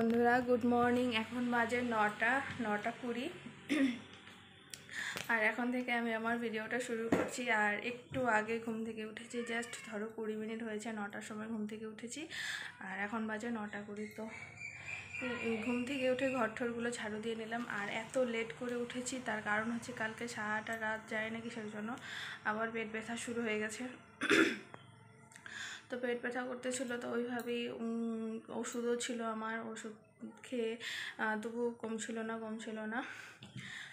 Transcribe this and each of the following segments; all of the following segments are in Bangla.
বন্ধুরা গুড মর্নিং এখন বাজে নটা নটা কুড়ি। আর এখন থেকে আমি আমার ভিডিওটা শুরু করছি। আর একটু আগে ঘুম থেকে উঠেছি জাস্ট ধরো কুড়ি মিনিট হয়েছে, নটার সময় ঘুম থেকে উঠেছি। আর এখন বাজে নটা কুড়ি, তো ঘুম থেকে উঠে ঘর ঠরগুলো ঝাড়ু দিয়ে নিলাম। আর এত লেট করে উঠেছি, তার কারণ হচ্ছে কালকে সারাটা রাত যায় নাকি সেই জন্য আবার পেট ব্যথা শুরু হয়ে গেছে। তো পেট ব্যথা করতেছিল, তো ওইভাবেই ওষুধও ছিল আমার, ওষুধ খেয়ে তবু কমছিল না কমছিল না।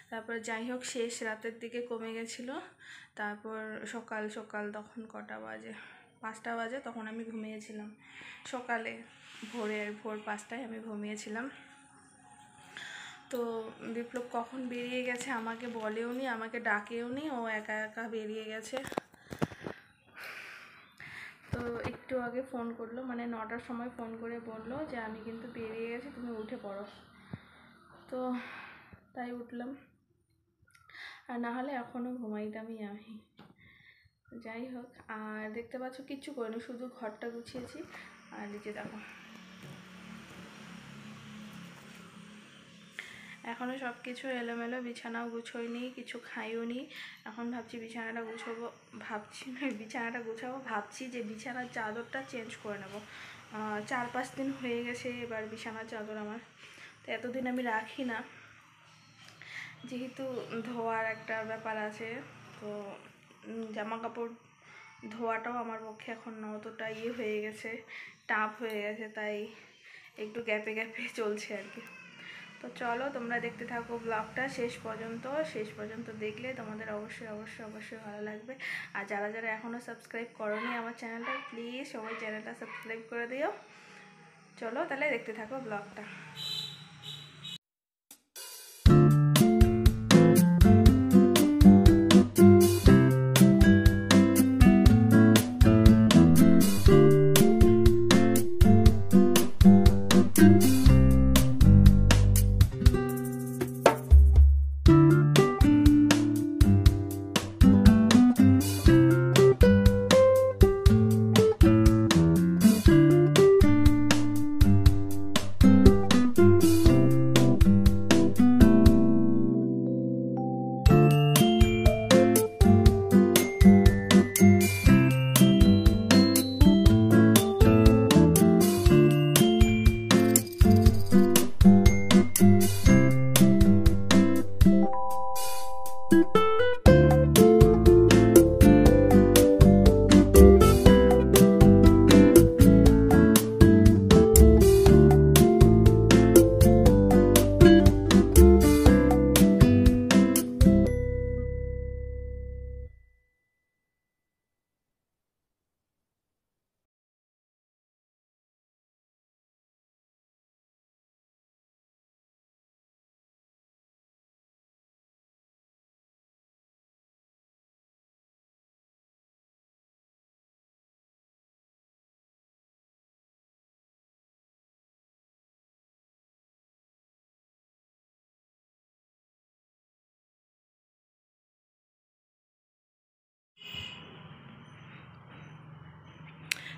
তারপর যাই হোক, শেষ, রাতের দিকে কমে গেছিল। তারপর সকাল সকাল তখন কটা বাজে? পাঁচটা বাজে, তখন আমি ঘুমিয়েছিলাম। সকালে ভোরের, ভোর পাঁচটায় আমি ঘুমিয়েছিলাম। তো বিপ্লব কখন বেরিয়ে গেছে আমাকে বলেও নি, আমাকে ডাকেও নি, ও একা একা বেরিয়ে গেছে। তো একটু আগে ফোন করল মানে নটার সময় ফোন করে বলল যে, আমি কিন্তু বেরিয়ে গেছি, তুমি উঠে পড়ো। তো তাই উঠলাম। আর না হলে এখনও ঘুমাইতামই আমি। যাই হোক, আর দেখতে পাচ্ছ কিচ্ছু করিনি, শুধু ঘরটা গুছিয়েছি। আর নিচে দেখো এখনও সব কিছু এলোমেলো, বিছানাও গুছোইনি কিছু খাইও নি এখন ভাবছি বিছানাটা গুছাবো, ভাবছি বিছানাটা গুছাবো, ভাবছি যে বিছানার চাদরটা চেঞ্জ করে নেব। চার পাঁচ দিন হয়ে গেছে এবার বিছানার চাদর আমার। তো এতদিন আমি রাখি না। যেহেতু ধোয়ার একটা ব্যাপার আছে, তো জামা কাপড় ধোয়াটাও আমার পক্ষে এখন অতটা ইয়ে হয়ে গেছে, টাফ হয়ে গেছে, তাই একটু গ্যাপে গ্যাপে চলছে আর কি। তো চলো তোমরা দেখতে থাকো ব্লগটা শেষ পর্যন্ত শেষ পর্যন্ত দেখলে তোমাদের অবশ্যই অবশ্যই অবশ্যই ভালো লাগবে। আর যারা যারা এখনও সাবস্ক্রাইব করনি আমার চ্যানেলটা প্লিজ সবাই চ্যানেলটা সাবস্ক্রাইব করে দিও। চলো তাহলে দেখতে থাকো ব্লগটা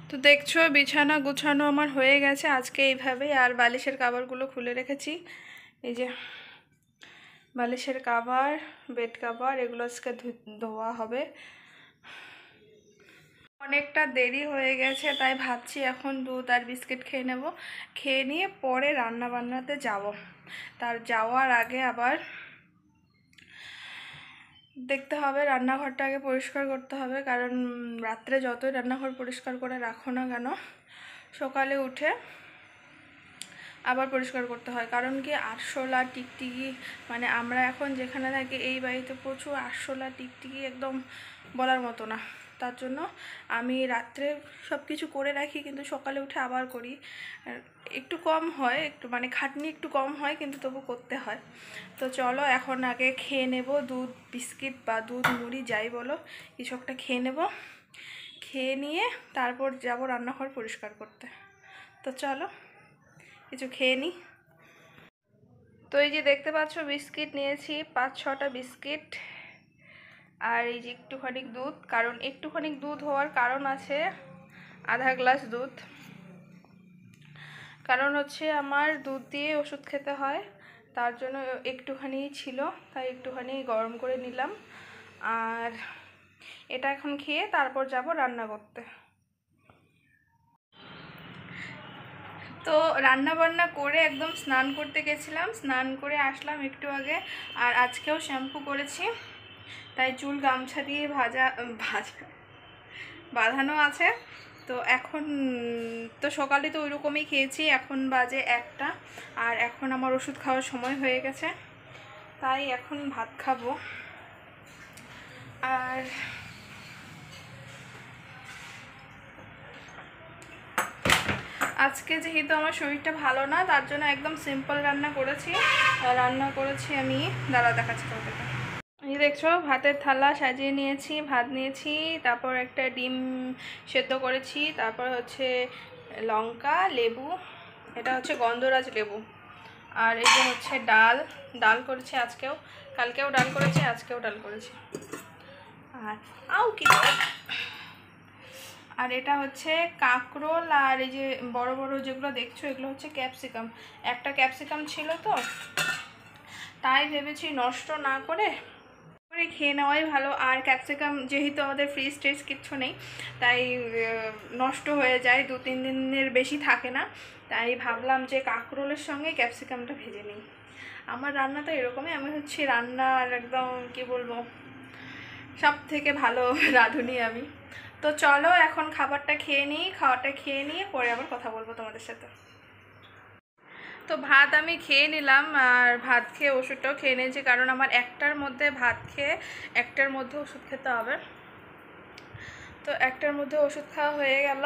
তো দেখছ, বিছানা গুছানো আমার হয়ে গেছে আজকে এইভাবেই। আর বালিশের কাভারগুলো খুলে রেখেছি। এই যে বালিশের কাভার বেড কাভার এগুলো আজকে ধোয়া হবে। অনেকটা দেরি হয়ে গেছে, তাই ভাবছি এখন দুধ আর বিস্কিট খেয়ে নেব। খেয়ে নিয়ে পরে রান্না বান্নাতে যাব। তার যাওয়ার আগে আবার দেখতে হবে, রান্নাঘরটা আগে পরিষ্কার করতে হবে, কারণ রাত্রে যতই রান্নাঘর পরিষ্কার করে রাখো না কেন, সকালে উঠে আবার পরিষ্কার করতে হয়। কারণ কি, আরশোলা, টিকটিকি মানে আমরা এখন যেখানে থাকি, এই বাড়িতে প্রচুর আরশোলা, টিকটিকি একদম বলার মতো না। তার জন্য আমি রাত্রে সব কিছু করে রাখি, কিন্তু সকালে উঠে আবার করি। একটু কম হয়, একটু মানে খাটনি একটু কম হয়, কিন্তু তবু করতে হয়। তো চলো এখন আগে খেয়ে নেব, দুধ, বিস্কিট বা দুধ, মুড়ি, যাই বলো, কিছু একটা খেয়ে নেব। খেয়ে নিয়ে তারপর যাব রান্নাঘর পরিষ্কার করতে। তো চলো, কিছু খেয়ে নিই তো এই যে দেখতে পাচ্ছ, বিস্কিট নিয়েছি পাঁচ ছটা বিস্কিট। আর এই যে একটুখানি দুধ, কারণ একটুখানি দুধ হওয়ার কারণ আছে আধা গ্লাস দুধ। কারণ হচ্ছে আমার দুধ দিয়ে ওষুধ খেতে হয়, তার জন্য একটুখানি ছিল, তাই একটুখানি গরম করে নিলাম। আর এটা এখন খেয়ে তারপর যাব রান্না করতে। তো রান্না বান্না করে একদম স্নান করতে গেছিলাম, স্নান করে আসলাম একটু আগে, আর আজকেও শ্যাম্পু করেছি। তাই চুল গামছা দিয়ে ভাজা ভাজা, বাঁধানো আছে। তো এখন, তো সকালে তো ওইরকমই খেয়েছি, এখন বাজে একটা, আর এখন আমার ওষুধ খাওয়ার সময় হয়ে গেছে। তাই এখন ভাত খাব। আর আজকে যেহেতু আমার শরীরটা ভালো না, তার জন্য একদম সিম্পল রান্না করেছি। রান্না করেছি আমি দাঁড়া দেখাচ্ছি তোমাদেরকে। এই দেখছ? ভাতের থালা সাজিয়ে নিয়েছি, ভাত নিয়েছি, তারপর একটা ডিম সেদ্ধ করেছি, তারপর হচ্ছে লঙ্কা, লেবু, এটা হচ্ছে গন্ধরাজ লেবু। আর এই যে হচ্ছে ডাল ডাল করেছি আজকেও, কালকেও ডাল করেছি, আজকেও ডাল করেছি। আর আও কি আর এটা হচ্ছে কাঁকরোল আর এই যে বড় বড় যেগুলো দেখছ, এগুলো হচ্ছে ক্যাপসিকাম। একটা ক্যাপসিকাম ছিল তো, তাই ভেবেছি নষ্ট না করে করে খেয়ে নেওয়াই ভালো। আর ক্যাপসিকাম যেহেতু আমাদের ফ্রিজ ট্রিজ কিচ্ছু নেই, তাই নষ্ট হয়ে যায়, দু তিন দিনের বেশি থাকে না। তাই ভাবলাম যে কাঁকরোলের সঙ্গে ক্যাপসিকামটা ভেজে নিই। আমার রান্না তো এরকমই, আমি হচ্ছে রান্নার একদম, কি বলব সব থেকে ভালো রাঁধুনি আমি। তো চলো এখন খাবারটা খেয়ে নিই খাবারটা খেয়ে নিয়ে পরে আবার কথা বলব তোমাদের সাথে। তো ভাত আমি খেয়ে নিলাম আর ভাত খেয়ে ওষুধটাও খেয়ে নিয়েছি, কারণ আমার একটার মধ্যে ভাত খেয়ে একটার মধ্যে ওষুধ খেতে হবে। তো একটার মধ্যে ওষুধ খাওয়া হয়ে গেল।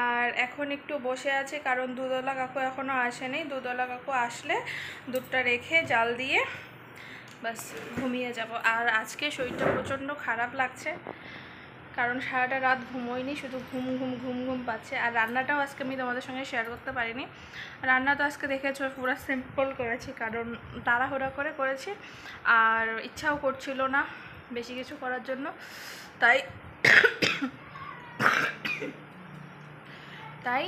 আর এখন একটু বসে আছি, কারণ দুধওয়ালা কাকু এখনও আসেনি। দুধওয়ালা কাকু আসলে দুধটা রেখে জাল দিয়ে বাস ঘুমিয়ে যাব। আর আজকে শরীরটা প্রচণ্ড খারাপ লাগছে। কারণ সারাটা রাত ঘুমোইনি শুধু ঘুম ঘুম ঘুম ঘুম পাচ্ছে। আর রান্নাটাও আজকে আমি তোমাদের সঙ্গে শেয়ার করতে পারিনি। রান্না তো আজকে দেখেছ, পুরো সিম্পল করেছি, কারণ তাড়াহুড়া করে করেছি। আর ইচ্ছাও করছিল না বেশি কিছু করার জন্য। তাই তাই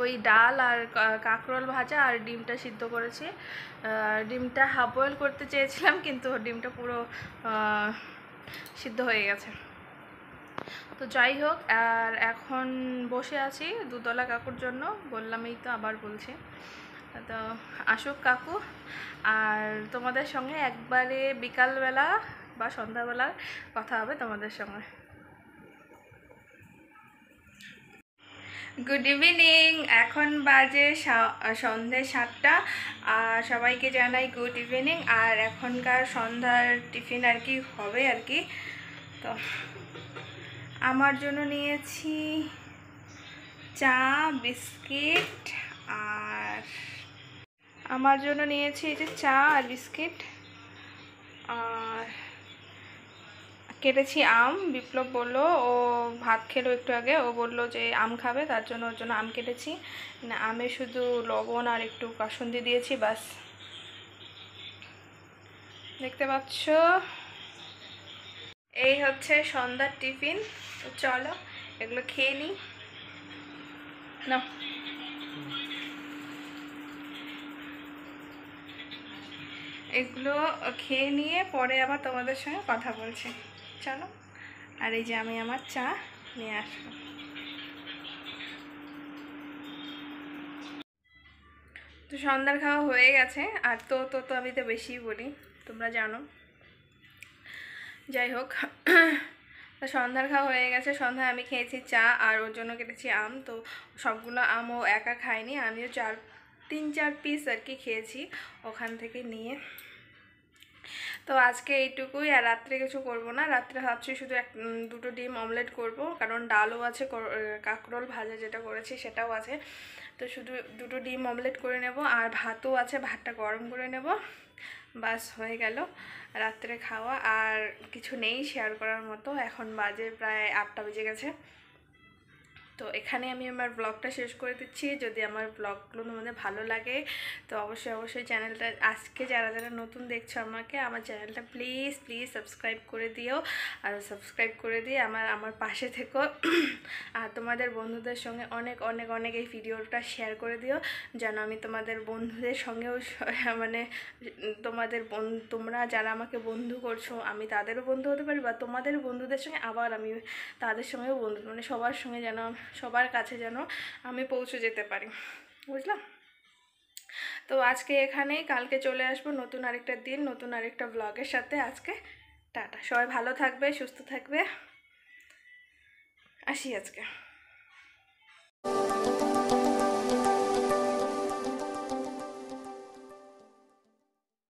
ওই ডাল আর কাঁকরোল ভাজা আর ডিমটা সিদ্ধ করেছি। ডিমটা হাফ বয়েল করতে চেয়েছিলাম, কিন্তু ডিমটা পুরো সিদ্ধ হয়ে গেছে। তো যাই হোক, আর এখন বসে আছি দুতলা কাকুর জন্য। বললামই তো আবার বলছি। তো আসুক কাকু, আর তোমাদের সঙ্গে একবারে বিকালবেলা বা সন্ধ্যাবেলা কথা হবে তোমাদের সঙ্গে। গুড ইভিনিং এখন বাজে সন্ধ্যে সাতটা, আর সবাইকে জানাই গুড ইভিনিং আর এখনকার সন্ধ্যার টিফিন আর কি হবে আর কি। তো আমার জন্য নিয়েছি চা, বিস্কিট আর আমার জন্য নিয়েছি এই যে চা আর বিস্কিট আর কেটেছি আম। বিপ্লব বলল, ও ভাত খেলো একটু আগে। ও বলল যে আম খাবে, তার জন্য ওর জন্য আম কেটেছি। না, আমে শুধু লবণ আর একটু কাসুন্দি দিয়েছি বাস দেখতে পাচ্ছ? এই হচ্ছে সন্ধ্যার টিফিন। তো চলো, এগুলো খেয়ে নিই। না এগুলো খেয়ে নিয়ে পরে আবার তোমাদের সঙ্গে কথা বলছি। চলো, আর এই যে আমি আমার চা নিয়ে আসব তো সন্ধ্যার খাওয়া হয়ে গেছে, আর তো তো তো আমি তো বেশিই বলি, তোমরা জানো। যাই হোক সন্ধ্যার খাওয়া হয়ে গেছে। সন্ধ্যায় আমি খেয়েছি চা আর ওর জন্য কেটেছি আম। তো সবগুলো আম ও একা খায়নি আমিও চার, তিন, চার পিস আর কি খেয়েছি ওখান থেকে নিয়ে। তো আজকে এইটুকুই আর রাত্রে কিছু করব না। রাত্রে ভাবছি শুধু এক দুটো ডিম অমলেট করব। কারণ ডালও আছে, কর- কাঁকরোল ভাজা যেটা করেছি সেটাও আছে। তো শুধু দুটো ডিম অমলেট করে নেব আর ভাতও আছে। ভাতটা গরম করে নেব। বাস হয়ে গেল রাত্রে খাওয়া আর কিছু নেই শেয়ার করার মতো। এখন বাজে প্রায় আটটা বেজে গেছে। তো এখানে আমি আমার ব্লগটা শেষ করে দিচ্ছি। যদি আমার ব্লগগুলো তোমাদের ভালো লাগে, তো অবশ্যই অবশ্যই চ্যানেলটা, আজকে যারা যারা নতুন দেখছ আমাকে, আমার চ্যানেলটা প্লিজ প্লিজ সাবস্ক্রাইব করে দিও। আর সাবস্ক্রাইব করে দিয়ে আমার আমার পাশে থেকো। আর তোমাদের বন্ধুদের সঙ্গে অনেক অনেক অনেক এই ভিডিওটা শেয়ার করে দিও। যেন আমি তোমাদের বন্ধুদের সঙ্গেও মানে তোমাদের তোমরা যারা আমাকে বন্ধু করছ, আমি তাদেরও বন্ধু হতে পারি বা তোমাদের বন্ধুদের সঙ্গে আবার আমি তাদের সঙ্গেও বন্ধু মানে সবার সঙ্গে যেন সবার কাছে যেন আমি পৌঁছে যেতে পারি। বুঝলাম? তো আজকে এখানেই, কালকে চলে আসব নতুন আরেকটা দিন, নতুন আরেকটা ব্লগের সাথে। আজকে টাটা। সবাই ভালো থাকবে, সুস্থ থাকবে। আসি আজকে।